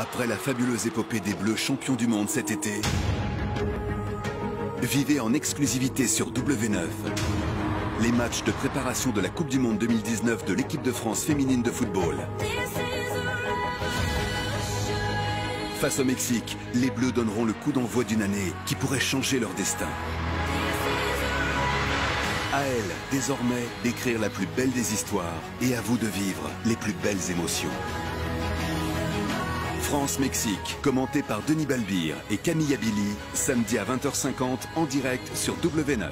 Après la fabuleuse épopée des Bleus champions du monde cet été, vivez en exclusivité sur W9 les matchs de préparation de la Coupe du Monde 2019 de l'équipe de France féminine de football. Face au Mexique, les Bleus donneront le coup d'envoi d'une année qui pourrait changer leur destin. À elles, désormais, d'écrire la plus belle des histoires et à vous de vivre les plus belles émotions. France-Mexique, commenté par Denis Balbir et Camille Abili, samedi à 20h50 en direct sur W9.